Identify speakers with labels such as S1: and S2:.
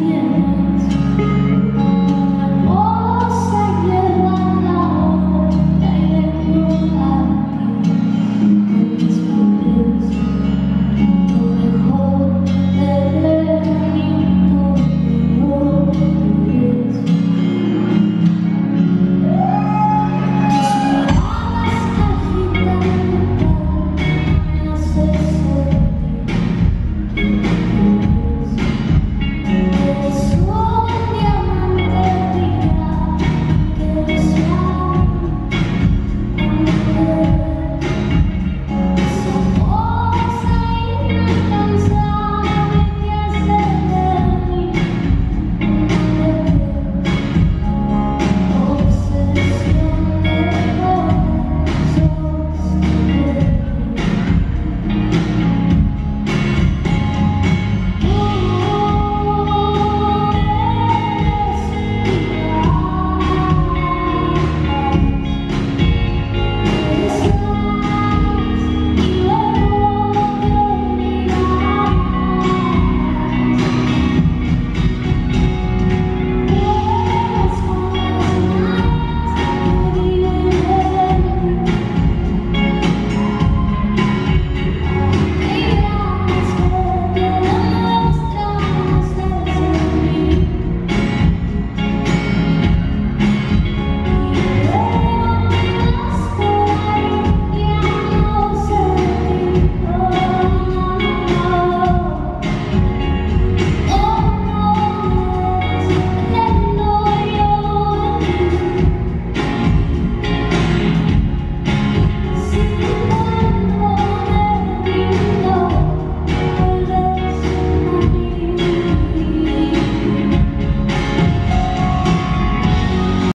S1: Tiền